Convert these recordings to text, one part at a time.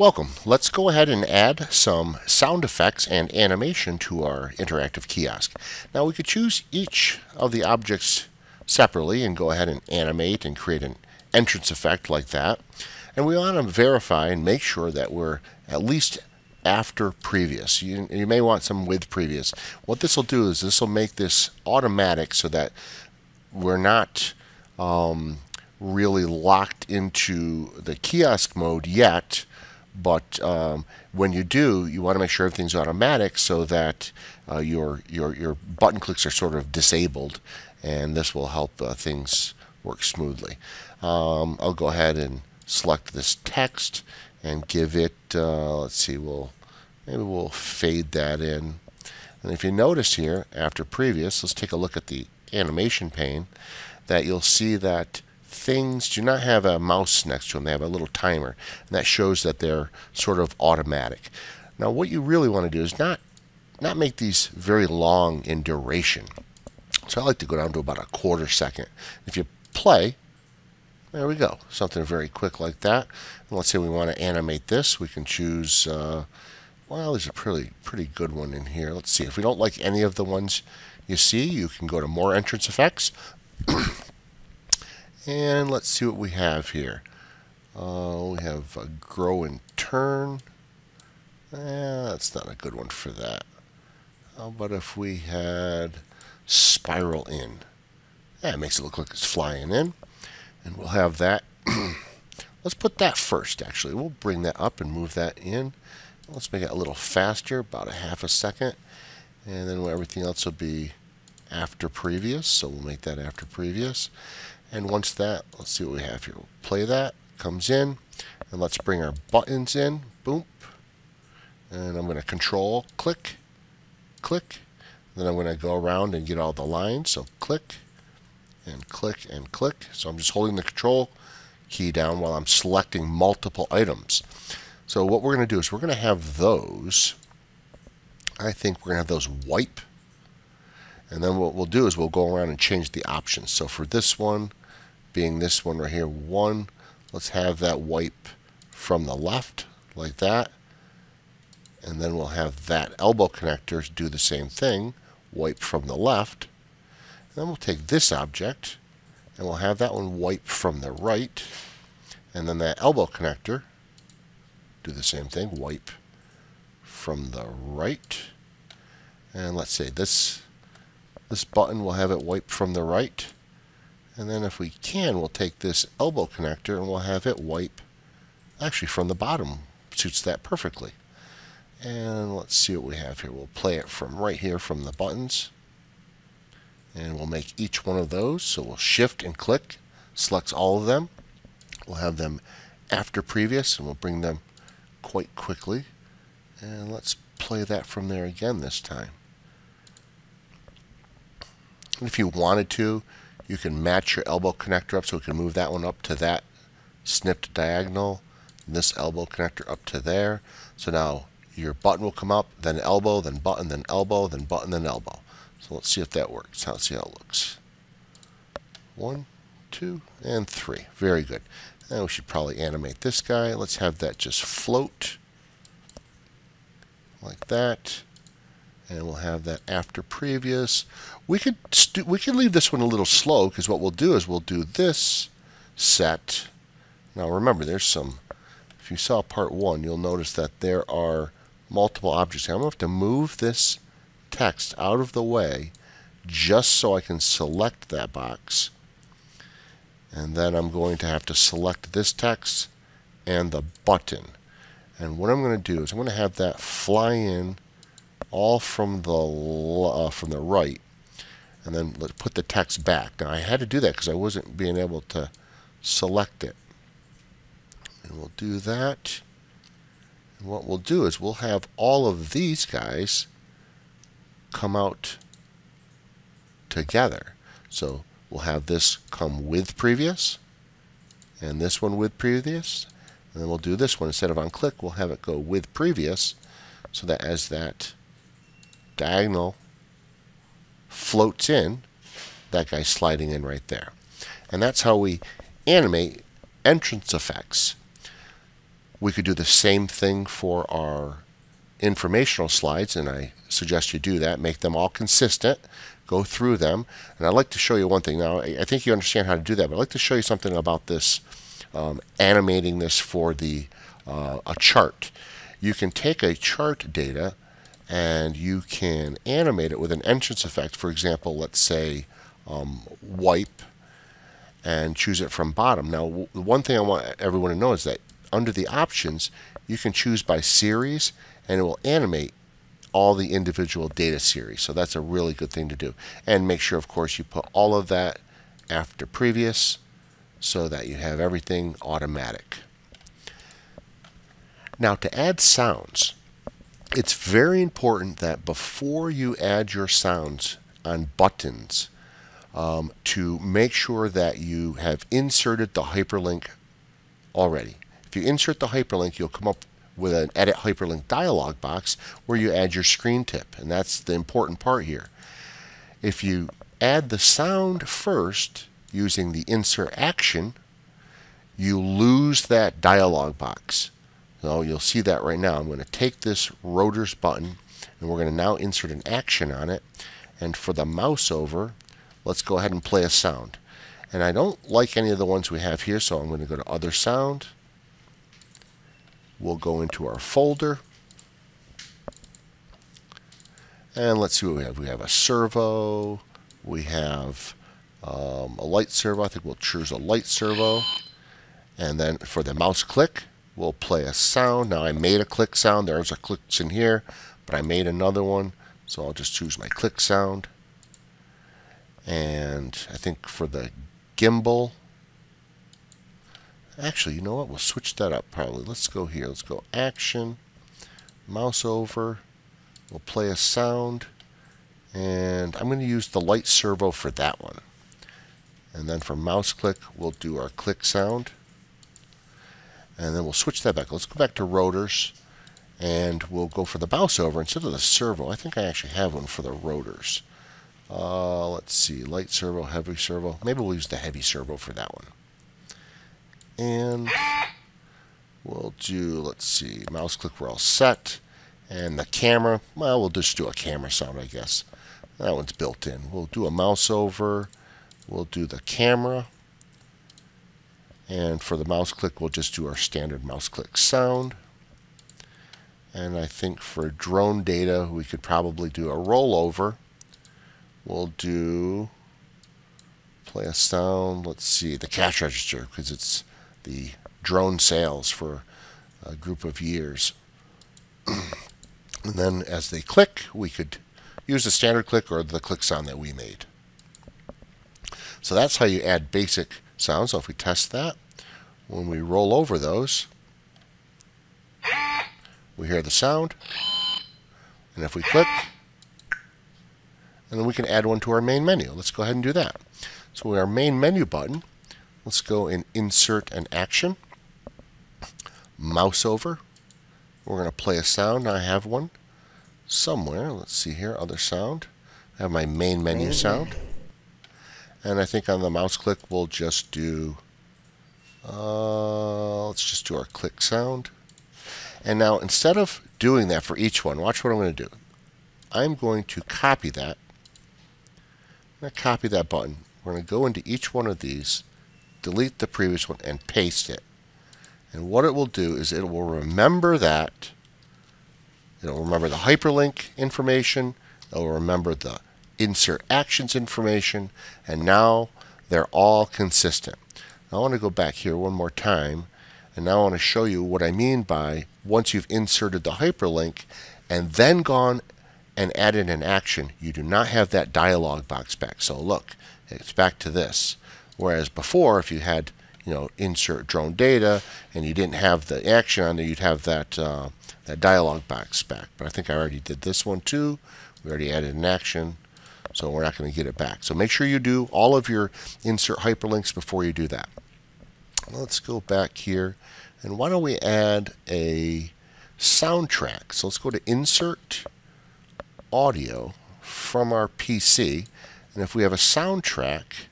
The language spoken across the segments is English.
Welcome. Let's go ahead and add some sound effects and animation to our interactive kiosk. Now we could choose each of the objects separately and go ahead and animate and create an entrance effect like that. And we want to verify and make sure that we're at least after previous. You, you may want some with previous. What this will do is this will make this automatic so that we're not um, really locked into the kiosk mode yet but um, when you do, you want to make sure everything's automatic so that uh, your, your, your button clicks are sort of disabled, and this will help uh, things work smoothly. Um, I'll go ahead and select this text and give it, uh, let's see, we'll maybe we'll fade that in. And if you notice here, after previous, let's take a look at the animation pane, that you'll see that things do not have a mouse next to them. They have a little timer. And that shows that they're sort of automatic. Now what you really want to do is not, not make these very long in duration. So I like to go down to about a quarter second. If you play, there we go. Something very quick like that. And let's say we want to animate this. We can choose, uh, well, there's a pretty, pretty good one in here. Let's see. If we don't like any of the ones you see, you can go to More Entrance Effects. And let's see what we have here. Uh, we have a grow and turn. Eh, that's not a good one for that. How about if we had spiral in? That makes it look like it's flying in. And we'll have that. Let's put that first, actually. We'll bring that up and move that in. Let's make it a little faster, about a half a second. And then everything else will be after previous, so we'll make that after previous. And once that, let's see what we have here. We'll play that, comes in, and let's bring our buttons in. Boom. And I'm going to control, click, click. Then I'm going to go around and get all the lines. So click, and click, and click. So I'm just holding the control key down while I'm selecting multiple items. So what we're going to do is we're going to have those, I think we're going to have those wipe. And then what we'll do is we'll go around and change the options. So for this one, being this one right here, 1. Let's have that wipe from the left, like that. And then we'll have that elbow connector do the same thing, wipe from the left. And then we'll take this object, and we'll have that one wipe from the right. And then that elbow connector, do the same thing, wipe from the right. And let's say this, this button will have it wipe from the right. And then if we can, we'll take this elbow connector and we'll have it wipe actually from the bottom. Suits that perfectly. And let's see what we have here. We'll play it from right here from the buttons. And we'll make each one of those. So we'll shift and click, selects all of them. We'll have them after previous and we'll bring them quite quickly. And let's play that from there again this time. And if you wanted to, you can match your elbow connector up so we can move that one up to that snipped diagonal and this elbow connector up to there. So now your button will come up, then elbow, then button, then elbow, then button, then elbow. So let's see if that works. Let's see how it looks. One, two, and three. Very good. Now we should probably animate this guy. Let's have that just float like that and we'll have that after previous. We could we could leave this one a little slow because what we'll do is we'll do this set. Now remember, there's some. If you saw part one, you'll notice that there are multiple objects. I'm going to have to move this text out of the way just so I can select that box. And then I'm going to have to select this text and the button. And what I'm going to do is I'm going to have that fly in all from the uh, from the right and then let's put the text back. Now I had to do that because I wasn't being able to select it. And we'll do that. And what we'll do is we'll have all of these guys come out together. So we'll have this come with previous and this one with previous. And then we'll do this one instead of on click, we'll have it go with previous so that as that diagonal floats in, that guy's sliding in right there. And that's how we animate entrance effects. We could do the same thing for our informational slides, and I suggest you do that. Make them all consistent. Go through them. And I'd like to show you one thing. Now, I think you understand how to do that, but I'd like to show you something about this, um, animating this for the uh, a chart. You can take a chart data and you can animate it with an entrance effect. For example, let's say um, wipe and choose it from bottom. Now, the one thing I want everyone to know is that under the options, you can choose by series and it will animate all the individual data series. So that's a really good thing to do. And make sure, of course, you put all of that after previous so that you have everything automatic. Now to add sounds, it's very important that before you add your sounds on buttons, um, to make sure that you have inserted the hyperlink already. If you insert the hyperlink, you'll come up with an edit hyperlink dialog box where you add your screen tip, and that's the important part here. If you add the sound first using the insert action, you lose that dialog box. So you'll see that right now. I'm going to take this rotors button and we're going to now insert an action on it. And for the mouse over, let's go ahead and play a sound. And I don't like any of the ones we have here, so I'm going to go to other sound. We'll go into our folder. And let's see what we have. We have a servo. We have um, a light servo. I think we'll choose a light servo. And then for the mouse click, we'll play a sound. Now I made a click sound. There's a clicks in here, but I made another one. So I'll just choose my click sound. And I think for the gimbal, actually, you know what? We'll switch that up probably. Let's go here. Let's go action, mouse over. We'll play a sound. And I'm going to use the light servo for that one. And then for mouse click, we'll do our click sound and then we'll switch that back. Let's go back to rotors and we'll go for the mouse over instead of the servo. I think I actually have one for the rotors. Uh, let's see, light servo, heavy servo. Maybe we'll use the heavy servo for that one. And we'll do, let's see, mouse click, we're all set. And the camera, well, we'll just do a camera sound, I guess. That one's built in. We'll do a mouse over. We'll do the camera. And for the mouse click, we'll just do our standard mouse click sound. And I think for drone data, we could probably do a rollover. We'll do play a sound. Let's see, the cash register, because it's the drone sales for a group of years. and then as they click, we could use the standard click or the click sound that we made. So that's how you add basic sound. So if we test that, when we roll over those, we hear the sound. And if we click, and then we can add one to our main menu. Let's go ahead and do that. So with our main menu button, let's go and insert an action. Mouse over. We're going to play a sound. I have one somewhere. Let's see here, other sound. I have my main menu sound. And I think on the mouse click, we'll just do, uh, let's just do our click sound. And now instead of doing that for each one, watch what I'm going to do. I'm going to copy that. I'm going to copy that button. We're going to go into each one of these, delete the previous one, and paste it. And what it will do is it will remember that. It'll remember the hyperlink information. It'll remember the insert actions information, and now they're all consistent. I want to go back here one more time, and now I want to show you what I mean by once you've inserted the hyperlink and then gone and added an action, you do not have that dialog box back. So look, it's back to this. Whereas before, if you had you know insert drone data and you didn't have the action on there, you'd have that uh, that dialog box back. But I think I already did this one too. We already added an action. So we're not going to get it back. So make sure you do all of your insert hyperlinks before you do that. Let's go back here. And why don't we add a soundtrack? So let's go to Insert Audio from our PC. And if we have a soundtrack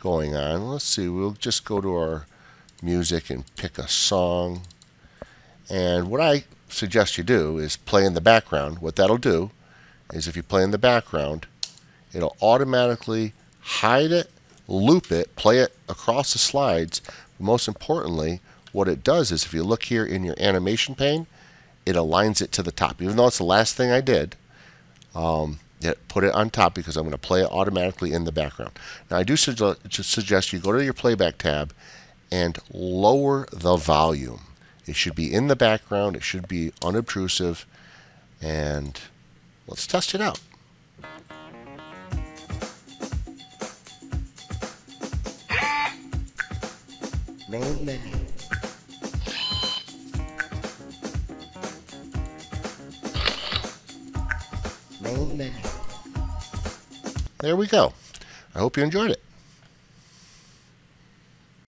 going on, let's see, we'll just go to our music and pick a song. And what I suggest you do is play in the background. What that'll do is if you play in the background, it'll automatically hide it, loop it, play it across the slides. But most importantly, what it does is if you look here in your animation pane, it aligns it to the top. Even though it's the last thing I did, um, it, put it on top because I'm going to play it automatically in the background. Now I do su suggest you go to your playback tab and lower the volume. It should be in the background, it should be unobtrusive, and let's test it out. There we go. I hope you enjoyed it.